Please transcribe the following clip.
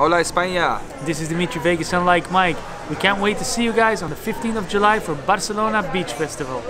Hola España! This is Dimitri Vegas, and like Mike. We can't wait to see you guys on the 15th of July for Barcelona Beach Festival.